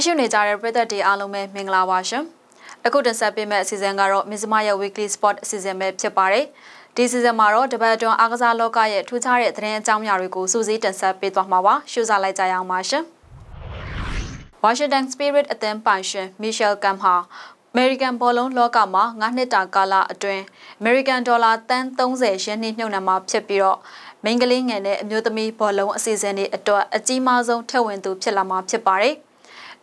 ကြည့်ရှုနေကြတဲ့ပရိသတ်တွေအားလုံးပဲမင်္ဂလာပါရှင်။အခုတင်ဆက်ပေးမယ့်အစီအစဉ်ကတော့မစ္စမရဲ့ Weekly Sport အစီအစဉ်ပဲဖြစ်ပါတယ်။ဒီအစီအစဉ်မှာတော့တပတ်အတွင်းအားကစားလောကရဲ့ထူးခြားတဲ့သတင်းအကြောင်းအရာတွေကိုစူးစီးတင်ဆက်ပေးသွားမှာပါ။ရှုစားလိုက်ကြရအောင်ပါရှင်။ Washington Spirit အသင်းပိုင်ရှင် Michelle Camp ဟာ American ဘောလုံးလောကမှာ9နှစ်တာကာလအတွင်း American ဒေါ်လာတန်30ရင်းနှီးမြှုပ်နှံမှာဖြစ်ပြီးတော့မိန်းကလေးငယ်နဲ့အမျိုးသမီးဘောလုံးအစီအစဉ်တွေအတွက်အကြီးမားဆုံးထက်ဝင်သူဖြစ်လာမှာဖြစ်ပါတယ်။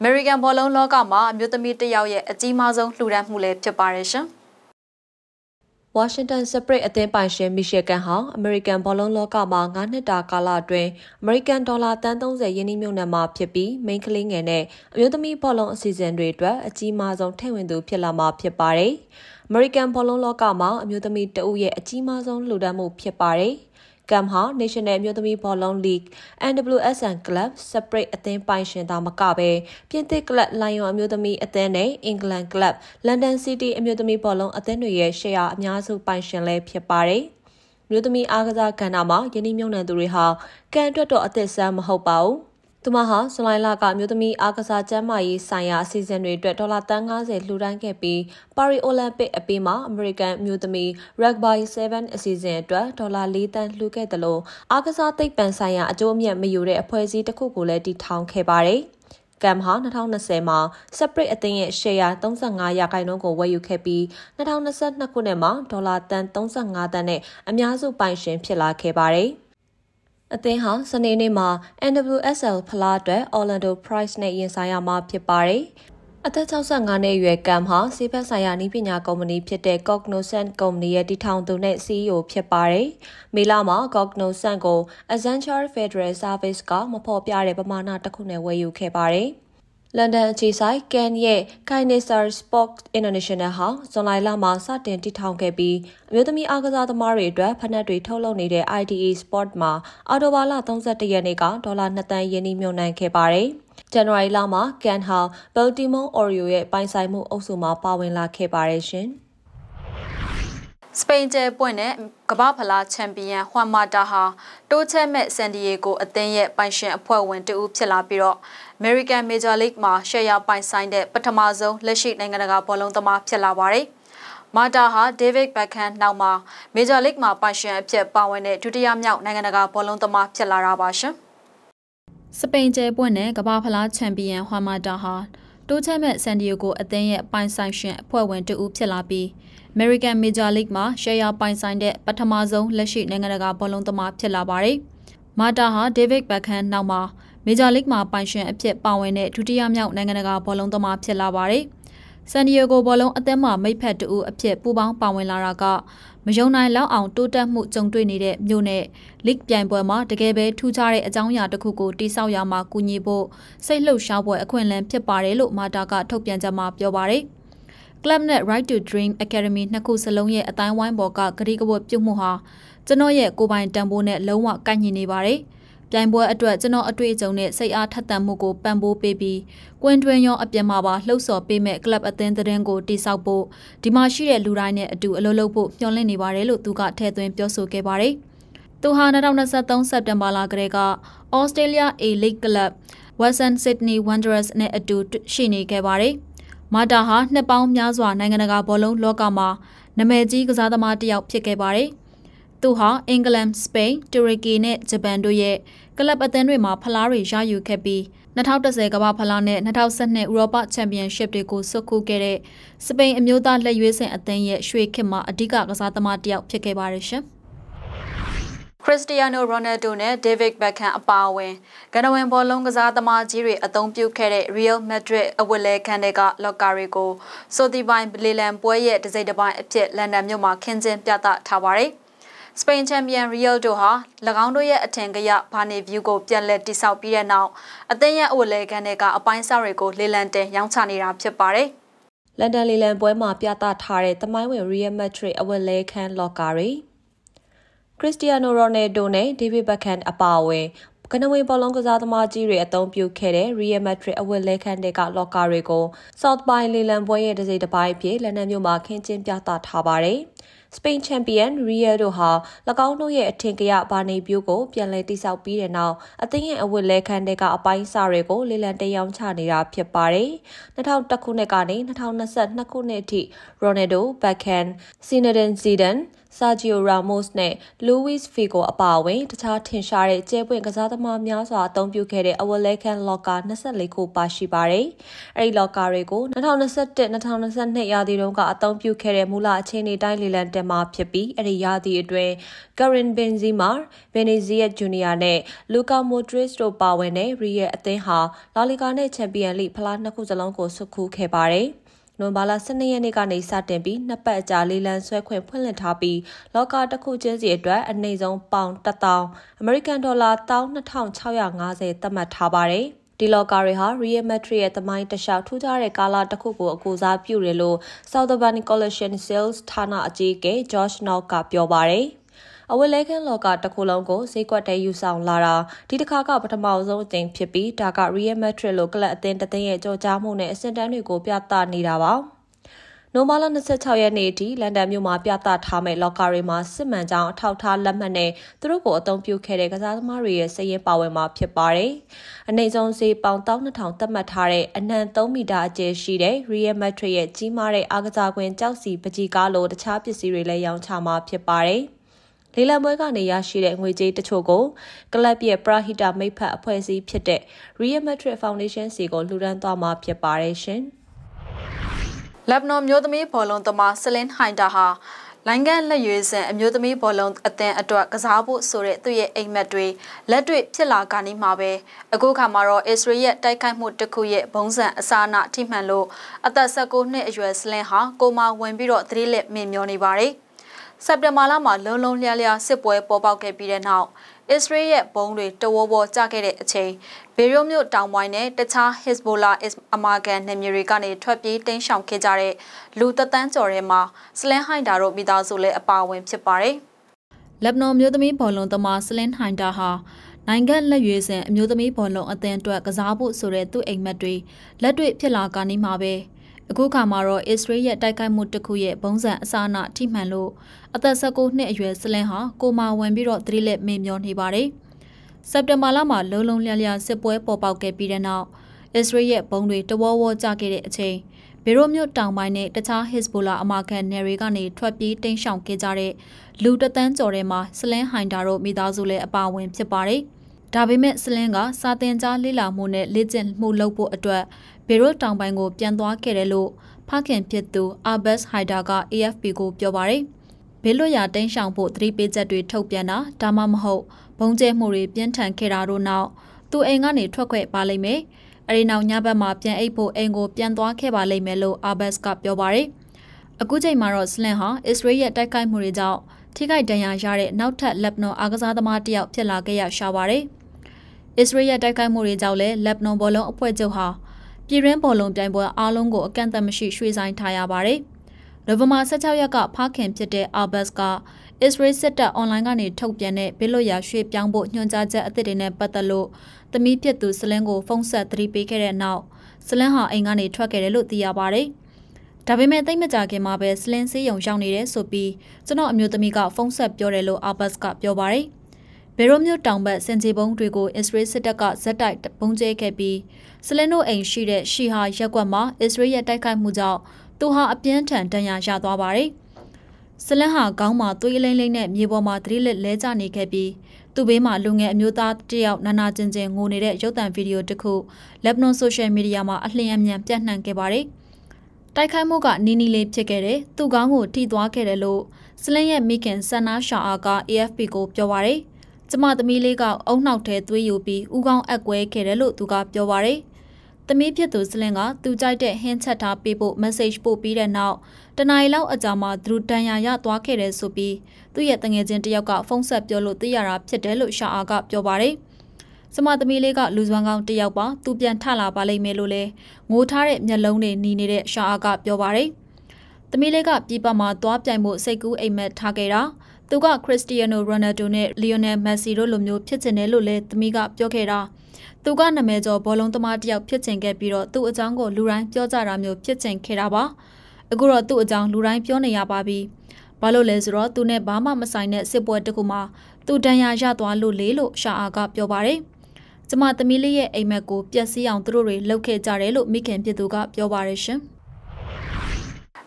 American ဘောလုံးလောကမှာအမျိုးသမီးတစ်ယောက်ရဲ့အကြီးမားဆုံးလှူဒန်းမှုလည်းဖြစ်ပါတယ်ရှင်။ Washington Spirit အသင်းပိုင်ရှင်မီရှယ်ကန်ဟာ American ဘောလုံးလောကမှာ9နှစ်တာကာလအတွင်း American ဒေါ်လာတန်30ယင်းနှိမ့်မြုံနှံမှာဖြစ်ပြီးမိန်းကလေးငယ်နဲ့အမျိုးသမီးဘောလုံးအစီအစဉ်တွေအတွက်အကြီးမားဆုံးထည့်ဝင်သူဖြစ်လာမှာဖြစ်ပါတယ်။ American ဘောလုံးလောကမှာအမျိုးသမီးတဦးရဲ့အကြီးမားဆုံးလှူဒန်းမှုဖြစ်ပါတယ်။ ကမ်ဟာ National မြို့သမီးဘောလုံး League NWSN Club Separate အသင်းပိုင်ရှင်သာမကပဲပြင်သစ်ကလပ်လိုင်ယွန်အမျိုးသမီးအသင်းနဲ့အင်္ဂလန်ကလပ် London City အမျိုးသမီးဘောလုံးအသင်းတွေရဲ့ရှယ်ယာအများစုပိုင်ရှင်လည်းဖြစ်ပါတယ်။မြို့သမီးအားကစားကဏ္ဍမှာယင်းနှမြုံနှံသူတွေဟာကန်အတွက်တော့အသက်ဆန်းမဟုတ်ပါဘူး သူမဟာဇူလိုင်လကမြို့သမီးအားကစားကျန်းမာရေးဆိုင်ရာအစီအစဉ်တွေအတွက်ဒေါ်လာ350လှူဒါန်းခဲ့ပြီးပါရီအိုလံပစ်အပြီးမှာအမေရိကန်မြို့သမီး Rugby 7အစီအစဉ်အတွက်ဒေါ်လာ4တန်းလှူခဲ့တယ်လို့အားကစားသိပ္ပံဆိုင်ရာအကျိုးအမြတ်မယူတဲ့အဖွဲ့အစည်းတစ်ခုကိုလည်းတည်ထောင်ခဲ့ပါတယ်။ကမ်ဟာ2020မှာ separate အသင်းရဲ့ share 35ရာခိုင်နှုန်းကိုဝယ်ယူခဲ့ပြီး2022ခုနှစ်မှာဒေါ်လာတန်35တန်းနဲ့အများစုပိုင်ရှင်ဖြစ်လာခဲ့ပါတယ်။ အသင်းဟာစနေနေ့မှာ NWSL ဖလားအတွက် Orlando Price နဲ့ရင်ဆိုင်ရမှာဖြစ်ပါတယ်။အသက်65နှစ်အရွယ်ကမ်ဟာစီးဖက်ဆိုင်ရာနည်းပညာကုမ္ပဏီဖြစ်တဲ့ Cognizant ကုမ္ပဏီရဲ့တည်ထောင်သူနဲ့ CEO ဖြစ်ပါတယ်။မေလမှာ Cognizant ကို Accenture Federal Service ကမဖော်ပြတဲ့ပမာဏတစ်ခုနဲ့ဝယ်ယူခဲ့ပါတယ်။ လန်ဒန်အခြေဆိုင်ကန်ရဲ့ Kaiser Sport International ဟာဇွန်လလမှာစတင်တည်ထောင်ခဲ့ပြီးအမျိုးသမီးအားကစားသမားတွေအတွက်ဖက်နက်တွေထုတ်လုပ်နေတဲ့ IDE Sport မှာအော်တိုဘာလ31ရက်နေ့ကဒေါ်လာ2တန်းယင်းနှိမြုံနှံခဲ့ပါတယ်။ဇန်နဝါရီလမှာကန်ဟာ Baltimore Oreo ရဲ့ပိုင်ဆိုင်မှုအုပ်စုမှာပါဝင်လာခဲ့ပါတယ်ရှင်။ စပိန်ကျဲပွင့်နဲ့ကမ္ဘာဖလားချန်ပီယံဟွမ်မာတာဟာတိုးချဲမဲ့ဆန်ဒီယေဂိုအသင်းရဲ့ပိုင်ရှင်အဖွဲ့ဝင်တဦးဖြစ်လာပြီးတော့ American Major League မှာရှယ်ယာပိုင်ဆိုင်တဲ့ပထမဆုံးလက်ရှိနိုင်ငံတကာဘောလုံးသမားဖြစ်လာပါတယ်။မာတာဟာ David Beckham နောက်မှာ Major League မှာပိုင်ရှင်အဖြစ်ပါဝင်တဲ့ဒုတိယမြောက်နိုင်ငံတကာဘောလုံးသမားဖြစ်လာတာပါရှင်။စပိန်ကျဲပွင့်နဲ့ကမ္ဘာဖလားချန်ပီယံဟွမ်မာတာဟာ တိုးချဲမဲ့ဆန်ဒီယေဂိုအသင်းရဲ့ပိုင်ဆိုင်ရှင်အဖွဲ့ဝင်တဦးဖြစ်လာပြီး American Major League မှာရှယ်ယာပိုင်ဆိုင်တဲ့ပထမဆုံးလက်ရှိနိုင်ငံတကာဘောလုံးသမားဖြစ်လာပါတယ်။မာတာဟာ David Beckham နောက်မှာ Major League မှာပိုင်ရှင်အဖြစ်ပါဝင်တဲ့ဒုတိယမြောက်နိုင်ငံတကာဘောလုံးသမားဖြစ်လာပါတယ်။ ဆန်ဒီယေဂိုဘောလုံးအသင်းမှာမိတ်ဖက်တူအဖြစ်ပူးပေါင်းပါဝင်လာတာကမယုံနိုင်လောက်အောင်တိုးတက်မှုကြုံတွေ့နေတဲ့မြို့နဲ့ League ပြိုင်ပွဲမှာတကယ်ပဲထူးခြားတဲ့အကြောင်းအရာတစ်ခုကိုတိစောက်ရမှာကူညီဖို့စိတ်လှုပ်ရှားပွဲအခွင့်အလမ်းဖြစ်ပါတယ်လို့မာတာကထုတ်ပြန်ချက်မှာပြောပါတယ်။ Club နဲ့ Right to Dream Academy နှစ်ခုစလုံးရဲ့အတိုင်းဝိုင်းပေါ်ကဂရီကဝတ်ပြုတ်မှုဟာကျွန်တော်ရဲ့ကိုယ်ပိုင်တန်ဖိုးနဲ့လုံးဝကိုက်ညီနေပါတယ်။ ပြိုင်ပွဲအတွက်ကျွန်တော်အတွေ့အကြုံနဲ့စိတ်အားထက်သန်မှုကိုပံ့ပိုးပေးပြီးကွင်းတွင်းရောအပြင်မှာပါလှုပ်ဆော်ပေးမဲ့ club အသင်းသတင်းကိုတိစောက်ဖို့ဒီမှာရှိတဲ့လူတိုင်းနဲ့အတူအလုပ်လုပ်ဖို့မျှော်လင့်နေပါတယ်လို့သူကထည့်သွင်းပြောဆိုခဲ့ပါတယ်။သူဟာ2023စက်တင်ဘာလကတည်းက Australia A League Club Western Sydney Wanderers နဲ့အတူရှိနေခဲ့ပါတယ်။မာတာဟာနှစ်ပေါင်းများစွာနိုင်ငံတကာဘောလုံးလောကမှာနာမည်ကြီးကစားသမားတစ်ယောက်ဖြစ်ခဲ့ပါတယ်။ သူဟာအင်္ဂလန်၊စပိန်၊တူရကီနဲ့ဂျပန်တို့ရဲ့ကလပ်အသင်းတွေမှာဖလားတွေရယူခဲ့ပြီး2010ကမ္ဘာဖလားနဲ့2012ဥရောပချန်ပီယံရှစ်တွေကိုဆွတ်ခူးခဲ့တဲ့စပိန်အမျိုးသားလက်ရွေးစင်အသင်းရဲ့ရွှေခေတ်မှာအဓိကကစားသမားတစ်ယောက်ဖြစ်ခဲ့ပါတယ်ရှင်။ခရစ္စတီယာနိုရိုနယ်ဒိုနဲ့ဒေးဗစ်ဘက်ခန်အပါအဝင်ဂနဝင်ဘောလုံးကစားသမားကြီးတွေအသုံးပြုခဲ့တဲ့ Real Madrid အဝတ်လဲခန်းတွေကလော့ကာတွေကိုဆိုဒီပိုင်းလီလန်ပွဲရဲ့တစိမ့်တစ်ပိုင်းအဖြစ်လန်ဒန်မြို့မှာခင်းကျင်းပြသထားပါတယ်။ စပိန်ချန်ပီယံရီယယ်ဒိုဟာ၎င်းတို့ရဲ့အထင်ကရဘာနေဗျူးကိုပြန်လည်တိစောက်ပြီးတဲ့နောက်အသင်းရဲ့အဝတ်လဲခန်းတွေကအပိုင်းစားတွေကိုလေလံတင်ရောင်းချနေတာဖြစ်ပါတယ်။လန်ဒန်လီလန်ပွဲမှာပြသထားတဲ့သမိုင်းဝင် Real Madrid အဝတ်လဲခန်းလော့ကာတွေခရစ္စတီယာနိုရိုနယ်ဒိုနဲ့ဒေးဗစ်ဘက်ခန်အပါအဝင်ကနဝေဘောလုံးကစားသမားကြီးတွေအသုံးပြုခဲ့တဲ့ Real Madrid အဝတ်လဲခန်းတွေကလော့ကာတွေကို South by Leland ပွဲရဲ့တစ်စိတ်တစ်ပိုင်းအဖြစ်လန်ဒန်မြို့မှာခင်းကျင်းပြသထားပါတယ်။ စပိန်ချန်ပီယံရီယယ်တို့ဟာ၎င်းတို့ရဲ့အထင်ကရဘာနေပြိုးကိုပြန်လည်တိစောက်ပြီးတဲ့နောက်အသင်းရဲ့အဝတ်လဲခန်းတွေကအပိုင်းအစတွေကိုလေလံတရောင်းချနေတာဖြစ်ပါတယ်။2001ခုနှစ်ကနေ2022ခုနှစ်အထိရိုနယ်ဒိုဘက်ကန်စီနဒန်ဇီဒန် ဆာဂျီယိုရာမို့စ်နဲ့လူးဝစ်ဖီကိုအပါအဝင်တခြားထင်ရှားတဲ့ကျဲပွင့်ကစားသမားများစွာအသုံးပြုခဲ့တဲ့အဝလဲခန်လော့ကာ24ခုပါရှိပါတယ်။အဲဒီလော့ကာတွေကို2021-2022ရာသီတုန်းကအသုံးပြုခဲ့တဲ့မူလအခြေအနေတိုင်းလေလံတင်မှာဖြစ်ပြီးအဲဒီရာသီအတွင်းကရင်ဘင်ဇီမာဘယ်နီဇီယက်ဂျူနီယာနဲ့လူကာမိုဒရစ်တို့ပါဝင်တဲ့ရီယယ်အသင်းဟာလာလီဂါနဲ့ချန်ပီယံလိဖလားနှစ်ခုစလုံးကိုဆွတ်ခူးခဲ့ပါတယ်။ နိုဘာလ12ရက်နေ့ကနေစတင်ပြီးနှစ်ပတ်အကြာလေးလံဆွဲခွင့်ဖွင့်လှစ်ထားပြီးလောကတစ်ခုချင်းစီအတွက်အနည်းဆုံးပေါင်1000အမေရိကန်ဒေါ်လာ12650သတ်မှတ်ထားပါတယ်။ဒီလော်ကာတွေဟာ Real Madrid ရဲ့သမိုင်းတခြားထူးခြားတဲ့ကာလတစ်ခုကိုအကူအစားပြုတယ်လို့ Southern Collection Sales ဌာနအကြီးအကဲ Josh Knock ကပြောပါတယ်။ အဝတ်လဲခင်းလောကတစ်ခုလုံးကိုဈေးကွက်ထဲယူဆောင်လာတာဒီတစ်ခါကပထမဆုံးအကြိမ်ဖြစ်ပြီးဒါက Real Madrid လိုကလပ်အသင်းတသင်းရဲ့ကြော်ကြားမှုနဲ့အဆင့်တန်းတွေကိုပြသနေတာပါနိုမာလာ26ရက်နေ့အထိလန်ဒန်မြို့မှာပြသထားမဲ့လော့ကာတွေမှာစစ်မှန်ကြောင်းအထောက်ထားလက်မှတ်နဲ့သူတို့ကိုအသုံးပြုခဲ့တဲ့ကစားသမားတွေရဲ့စည်ရင်ပါဝင်မှာဖြစ်ပါတယ်။အနေဆုံးဈေးပေါင်12000သတ်မှတ်ထားတဲ့အနှံ3မီတာအကျယ်ရှိတဲ့ Real Madrid ရဲ့ကြီးမားတဲ့အားကစားကွင်းကြောက်စီပကြီးကားလိုတခြားပစ္စည်းတွေလည်းရောင်းချမှာဖြစ်ပါတယ်။ လေလံပွဲကနေရရှိတဲ့ငွေကြေးတချို့ကိုကလပ်ရဲ့ပရာဟိတမိတ်ဖက်အဖွဲ့အစည်းဖြစ်တဲ့ Real Madrid Foundation စီကိုလှူဒန်းသွားမှာဖြစ်ပါတယ်ရှင်။လက်ဘနွန်မျိုးသမီးဘောလုံးသမားဆလင်ဟိုင်တာဟာနိုင်ငံလက်ရွေးစံအမျိုးသမီးဘောလုံးအသင်းအတွက်ကစားဖို့ဆိုတဲ့သူ့ရဲ့အိမ်မက်တွေလက်တွေ့ဖြစ်လာကနီးမှာပဲအခုခါမှာတော့အစ္စရေးရဲ့တိုက်ခိုက်မှုတစ်ခုရဲ့ဘုံစံအစာအနထိမှန်လို့အသက်16နှစ်အရွယ်စလင်ဟာကိုမာဝင်ပြီးတော့သတိလက်မြင်မျောနေပါတယ်။ စက်တင်ဘာလမှာလုံးလုံးလျားလျားစစ်ပွဲပေါ်ပေါက်ခဲ့ပြီးတဲ့နောက်အစ္စရေးရဲ့ဘုံတွေတဝောပေါ်ကျခဲ့တဲ့အချိန်ဘေရုမြို့တောင်ပိုင်းနဲ့တခြား Hezbollah အမာကန်နယ်မြေတွေကနေထွက်ပြေးတိမ်းရှောင်ခဲ့ကြတဲ့လူသက်တမ်းကျော်ထဲမှာစလင်ဟိုင်ဒါတို့မိသားစုလည်းအပါအဝင်ဖြစ်ပါတယ်။လက်ဘနွန်မျိုးသမီးဘောလုံးသမားစလင်ဟိုင်ဒါဟာနိုင်ငံလက်ရွေးစင်အမျိုးသမီးဘောလုံးအသင်းအတွက်ကစားဖို့ဆိုတဲ့သူ့အိမ်မက်တွေလက်တွေ့ဖြစ်လာကနီးမှာပဲ။ အခုခါမှာတော့အစ္စရေးရဲ့တိုက်ခိုက်မှုတစ်ခုရဲ့ဘုံစံအစအနထိမှန်လို့အသက်19နှစ်အရွယ်စလင်ဟာကိုမာဝင်ပြီးတော့သတိလက်မေ့မျောနေပါတယ်။စက်တင်ဘာလမှာလုံလုံလျလျစစ်ပွဲပေါ်ပေါက်ခဲ့ပြီးတဲ့နောက်အစ္စရေးရဲ့ဘုံတွေတဝောဝောကျခဲ့တဲ့အချိန်ဘေရိုမြို့တောင်ပိုင်းနဲ့တခြားဟစ်ဘိုလာအမာခံနယ်တွေကနေထွက်ပြေးတိမ်းရှောင်ခဲ့ကြတဲ့လူတသန်းကျော်ထဲမှာစလင်ဟိုင်တာတို့မိသားစုလည်းအပါအဝင်ဖြစ်ပါတယ်။ဒါပေမဲ့စလင်ကစာတင်ကြားလေ့လာမှုနဲ့လေ့ကျင့်မှုလုပ်ဖို့အတွက် ဘေရွတ်တောင်ပိုင်းကိုပြန်သွားခဲ့တယ်လို့ဖခင်ဖြစ်သူအာဘတ်ဟိုင်ဒါက AFP ကိုပြောပါတယ်။ဘေးလွတ်ရာတိမ်းရှောင်ဖို့သတိပေးချက်တွေထုတ်ပြန်တာဒါမှမဟုတ်ဘုံကျဲမှုတွေပြင်းထန်ခဲ့တာတို့နောက်သူအိမ်ကနေထွက်ခွင့်ပါလိမ့်မယ်။အဲဒီနောက်ညဘက်မှာပြန်အိပ်ဖို့အိမ်ကိုပြန်သွားခဲ့ပါလိမ့်မယ်လို့အာဘတ်ကပြောပါတယ်။အခုချိန်မှာတော့စလင်ဟာအစ္စရေးရဲ့တိုက်ခိုက်မှုတွေကြောင့်ထိခိုက်ဒဏ်ရာရတဲ့နောက်ထပ်လက်ဘနွန်အားကစားသမားတစ်ယောက်ဖြစ်လာခဲ့ရရှာပါတယ်။အစ္စရေးရဲ့တိုက်ခိုက်မှုတွေကြောင့်လည်းလက်ဘနွန်ဘောလုံးအဖွဲ့ချုပ်ဟာ ပြည်ရင်းဘောလုံးပြိုင်ပွဲအားလုံးကိုအကန့်အသတ်မရှိရွှေ့ဆိုင်းထားရပါတယ်။နိုဝင်ဘာ16ရက်ကဖခင်ဖြစ်တဲ့အာဘတ်ကအစ္စရေးစစ်တပ်အွန်လိုင်းကနေထုတ်ပြန်တဲ့ဘီလိုယာရွှေ့ပြောင်းဖို့ညွှန်ကြားချက်အသစ်တွေနဲ့ပတ်သက်လို့သမီးဖြစ်သူစလင်းကိုဖုန်းဆက်သတိပေးခဲ့တဲ့နောက်စလင်းဟာအိမ်ကနေထွက်ခဲ့တယ်လို့သိရပါတယ်။ဒါပေမဲ့တိတ်မကြခင်မှာပဲစလင်းစေးရုံရောက်နေတယ်ဆိုပြီးကျွန်တော်အမျိုးသမီးကဖုန်းဆက်ပြောတယ်လို့အာဘတ်ကပြောပါတယ်။ ဘေရိုမြို့တောင်ဘက်စင်ဂျီဘုံတွေကိုအစ္စရေးစစ်တပ်ကဇက်တိုက်ပုံကျဲခဲ့ပြီးစလင်နိုအိမ်ရှိတဲ့ရှီဟာရက်ကွက်မှာအစ္စရေးရဲ့တိုက်ခိုက်မှုကြောင့်သူဟာအပြင်းထန်ဒဏ်ရာရသွားပါတယ်။စလင်ဟာခေါင်းမှာသွေးလိမ့်လိမ့်နဲ့မြေပေါ်မှာသတိလက်လဲကျနေခဲ့ပြီးသူ့ဘေးမှာလူငယ်အမျိုးသားတယောက်နာနာကျင်ကျင်ငိုနေတဲ့ရုပ်သံဗီဒီယိုတစ်ခုလက်ဘနွန်ဆိုရှယ်မီဒီယာမှာအလျင်အမြန်ပြန့်နှံ့ခဲ့ပါတယ်။တိုက်ခိုက်မှုကနီးနီးလေးဖြစ်ခဲ့တယ်။သူ့ခေါင်းကိုထိသွားခဲ့တယ်လို့စလင်ရဲ့မိခင်ဆန်နာရှာအာက AFP ကိုပြောပါရယ်။ ကျမသမီးလေးကအုံနှောက်ထဲသွေးယူပြီးဥကောင်းအက်ကွဲခဲ့တယ်လို့သူကပြောပါရယ်။သမီးဖြစ်သူစလင်ကသူကြိုက်တဲ့ဟင်းချက်ထားပေးဖို့ message ပို့ပြီးတဲ့နောက်တနင်္လာလောက်အကြာမှာသူတန်ရာရသွားခဲ့တယ်ဆိုပြီးသူ့ရဲ့တငယ်ချင်းတယောက်ကဖုန်းဆက်ပြောလို့သိရတာဖြစ်တယ်လို့ရှာအာကပြောပါရယ်။ကျမသမီးလေးကလူစွမ်းကောင်းတယောက်ပါသူပြန်ထလာပါလိမ့်မယ်လို့လဲငိုထားတဲ့မျက်လုံးတွေနီနေတဲ့ရှာအာကပြောပါရယ်။သမီးလေးကပြည်ပမှာသွားပြိုင်မှုစိတ်ကူးအိမ်မက်ထားခဲ့တာ။ သူကခရစ္စတီယာနိုရိုနယ်ဒိုနဲ့လီယိုနယ်မက်ဆီတို့လိုမျိုးဖြစ်ချင်တယ်လို့လည်းသမီးကပြောခဲ့တာသူကနာမည်ကျော်ဘောလုံးသမားတစ်ယောက်ဖြစ်ချင်ခဲ့ပြီးတော့သူ့အကြောင်းကိုလူတိုင်းပြောကြတာမျိုးဖြစ်ချင်ခဲ့တာပါအခုတော့သူ့အကြောင်းလူတိုင်းပြောနေရပါပြီ။ဘာလို့လဲဆိုတော့သူနဲ့ဘာမှမဆိုင်တဲ့စစ်ပွဲတစ်ခုမှာသူတန်ရာရသွားလို့လေလို့ရှာအာကပြောပါတယ်။ကျမသမီးလေးရဲ့အိမ်မက်ကိုပျက်စီးအောင်သူတို့တွေလှုပ်ခဲ့ကြတယ်လို့မိခင်ဖြစ်သူကပြောပါတယ်ရှင်။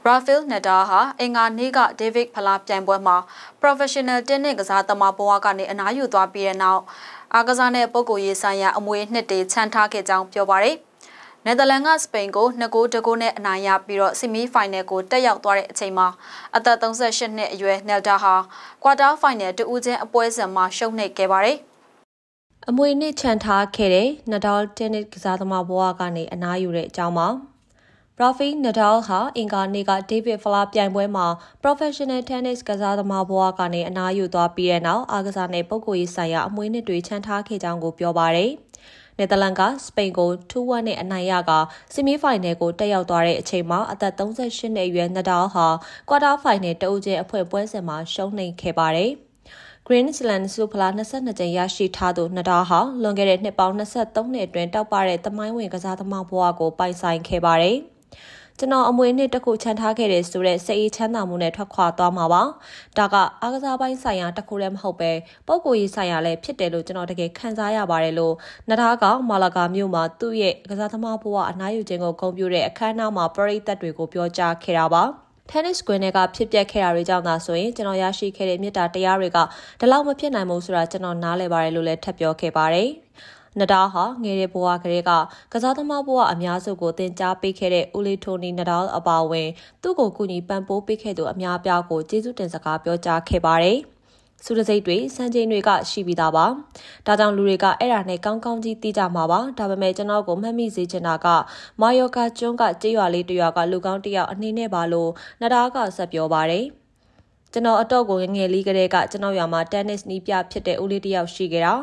Rafael Nadal ဟာအင်္ဂါနေ့က David ဖလားပြိုင်ပွဲမှာ Professional တင်းနစ်ကစားသမားဘဝကနေအနားယူသွားပြီးတဲ့နောက်အားကစားနဲ့ပုဂ္ဂိုလ်ရေးဆိုင်ရာအမွေနှစ်တွေချန်ထားခဲ့ကြောင်းပြောပါရယ်။နယ်သာလန်ကစပိန်ကို2ဂိုးတဂိုးနဲ့အနိုင်ရပြီးတော့ဆီမီဖိုင်နယ်ကိုတက်ရောက်သွားတဲ့အချိန်မှာအသက်38နှစ်အရွယ်နယ်ဒါဟာကွာတာဖိုင်နယ်တူးချင်းအပွဲစဉ်မှာရှုံးနိမ့်ခဲ့ပါရယ်။အမွေနှစ်ချန်ထားခဲ့တဲ့နဒါလ်တင်းနစ်ကစားသမားဘဝကနေအနားယူတဲ့အကြောင်းပါ။ Rafael Nadal ဟာအင်္ဂါနေ့က David Fla ပြိုင်ပွဲမှာ Professional Tennis ကစားသမားဘဝကနေအနားယူသွားပြီးတဲ့နောက်အားကစားနဲ့ပုဂ္ဂိုလ်ရေးဆိုင်ရာအမွေးနှစ်တွေချန်ထားခဲ့ကြောင်းကိုပြောပါရယ်။နယ်သာလန်ကစပိန်ကို2-1နဲ့အနိုင်ရကဆီမီဖိုင်နယ်ကိုတက်ရောက်သွားတဲ့အချိန်မှာအသက်38နှစ်အရွယ်နဒါလ်ဟာကွာတာဖိုင်နယ်တအုပ်ချင်းအဖွဲ့ပွဲစဉ်မှာရှုံးနိမ့်ခဲ့ပါတယ်။ Grand Slam ဆုဖလား22ကြိမ်ရရှိထားသူနဒါဟာလွန်ခဲ့တဲ့နှစ်ပေါင်း23နှစ်အတွင်းတောက်ပတဲ့သမိုင်းဝင်ကစားသမားဘဝကိုပိုင်ဆိုင်ခဲ့ပါတယ်။ ကျွန်တော်အမွေနှစ်တစ်ခုချန်ထားခဲ့တယ်ဆိုတဲ့စိတ်အေးချမ်းသာမှုနဲ့ထွက်ခွာသွားမှာပါဒါကအားကစားပိုင်းဆိုင်ရာတစ်ခုတည်းမဟုတ်ပဲပုံကိုရေးဆိုင်ရာလည်းဖြစ်တယ်လို့ကျွန်တော်တကယ်ခံစားရပါတယ်လို့နထားကောင်မာလာဂါမြို့မှာသူ့ရဲ့ကစားသမားဘဝအနားယူခြင်းကိုဂုဏ်ပြုတဲ့အခမ်းအနားမှာပရိသတ်တွေကိုပြောကြားခဲ့တာပါ tennis square နဲ့ကဖြစ်ပျက်ခဲ့တာတွေကြောင့်သာဆိုရင်ကျွန်တော်ရရှိခဲ့တဲ့မေတ္တာတရားတွေကဒီလောက်မဖြစ်နိုင်ဘူးဆိုတာကျွန်တော်နားလည်ပါတယ်လို့လည်းထပ်ပြောခဲ့ပါတယ်။ နဒါဟာငယ်တဲ့ဘဝကလေးကကစားသမားဘဝအများစုကိုတင် जा ပေးခဲ့တဲ့ဦးလေးထိုနီနဒါလ်အပါအဝင်သူ့ကိုကူညီပံ့ပိုးပေးခဲ့သူအများအပြားကိုကျေးဇူးတင်စကားပြောကြားခဲ့ပါတယ်။စုတစိတ်တွေစံချိန်တွေကရှိပြီးသားပါ။ဒါကြောင့်လူတွေကအဲ့ဒါနဲ့ကောင်းကောင်းကြီးသိကြမှာပါ။ဒါပေမဲ့ကျွန်တော်ကိုမှတ်မိစေချင်တာကမာယောကာကျွန်းကကြေးရွာလေးတရွာကလူကောင်းတယောက်အနေနဲ့ပါလို့နဒါကဆက်ပြောပါတယ်။ ကျွန်တော်အတော့ကိုငငယ်လေးကလေးကကျွန်တော်ရွာမှာတန်နစ်နီးပြဖြစ်တဲ့ဦးလေးတယောက်ရှိခဲ့တာ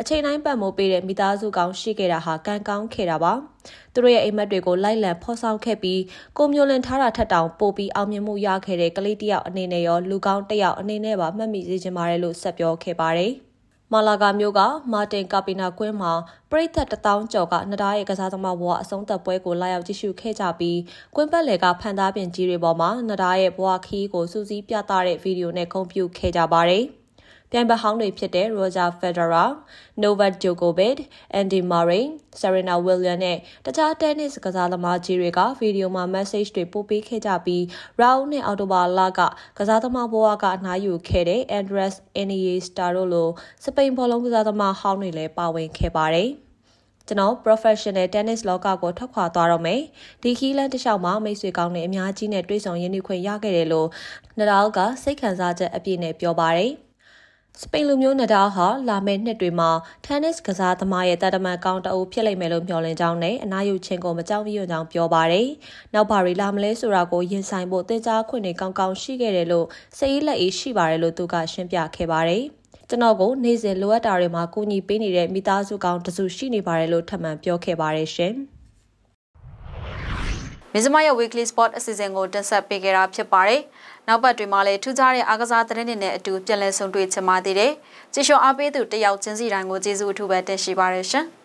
အချိန်တိုင်းပတ်မိုးပေးတဲ့မိသားစုကောင်းရှိခဲ့တာဟာကံကောင်းခဲ့တာပါသူတို့ရဲ့အိမ်မက်တွေကိုလိုက်လံဖော်ဆောင်ခဲ့ပြီးကိုမျိုးလင်ထားတာထက်တောင်ပိုပြီးအောင်မြင်မှုရခဲ့တဲ့ကလေးတယောက်အနေနဲ့ရောလူကောင်းတယောက်အနေနဲ့ပါမှတ်မိစေချင်ပါတယ်လို့ဆက်ပြောခဲ့ပါတယ် မာလာဂါမျိုးကမာတင်ကာပီနာကွင်းမှာပရိသတ်တထောင်ကျော်ကနဒါရဲ့ကစားသမားဘဝအဆုံးသက်ပွဲကိုလာရောက်ကြည့်ရှုခဲ့ကြပြီးကွင်းပတ်လည်ကဖန်သားပြင်ကြီးတွေပေါ်မှာနဒါရဲ့ဘဝခီးကိုစူးစီးပြသတဲ့ဗီဒီယိုနဲ့ဂုဏ်ပြုခဲ့ကြပါတယ်။ ပြိုင်ဘက်ဟောင်းတွေဖြစ်တဲ့ Roger Federer, Novak Djokovic, Andy Murray, Serena Williams နဲ့တခြား tennis ကစားသမားကြီးတွေကဗီဒီယိုမှာ message တွေပို့ပေးခဲ့ကြပြီး Raul နဲ့အော်တိုဘာလကကစားသမားဘဝကအနားယူခဲ့တဲ့ Andres Iniesta တို့လိုစပိန်ဘောလုံးကစားသမားဟောင်းတွေလည်းပါဝင်ခဲ့ပါတယ်။ကျွန်တော် professional tennis လောကကိုထွက်ခွာသွားတော့မယ်ဒီခီးလန်းတစ်လျှောက်မှာမိတ်ဆွေကောင်းတွေအများကြီးနဲ့တွေ့ဆုံရင်းနှီးခွင့်ရခဲ့တယ်လို့နဒါလ်ကစိတ်ခံစားချက်အပြည့်နဲ့ပြောပါတယ် စပိန်လူမျိုးနဒါဟာလာမယ့်နှစ်တွေမှာ tennis ကစားသမားရဲ့တာတမန်ကောင်းတအုပ်ဖြစ်လိမ့်မယ်လို့မျှော်လင့်ကြောင်းနဲ့အနားယူခြင်းကိုမကြောက်မရွံ့ကြောင်းပြောပါတယ်။နောက်ပါရီလာမလဲဆိုတာကိုရင်ဆိုင်ဖို့တင်ကြားခွင့်တွေကောင်းကောင်းရှိခဲ့တယ်လို့စိတ်လက်အေးရှိပါတယ်လို့သူကရှင်းပြခဲ့ပါတယ်။ကျွန်တော်ကိုနေ့စဉ်လိုအပ်တာတွေမှာကူညီပေးနေတဲ့မိသားစုကောင်းတစုရှိနေပါတယ်လို့ထပ်မံပြောခဲ့ပါတယ်ရှင်။ မဇ္ဈိမရဲ့ weekly sport အစီအစဉ်ကိုတင်ဆက်ပေးခဲ့တာဖြစ်ပါတယ်။နောက်ပတ်တွေမှာလည်းထူးခြားတဲ့အားကစားသတင်းတွေနဲ့အတူပြန်လည်ဆုံတွေ့ချင်ပါသေးတယ်။ကြည့်ရှုအားပေးသူတယောက်ချင်းစီတိုင်းကိုကျေးဇူးအထူးပဲတင်ရှိပါရရှင်။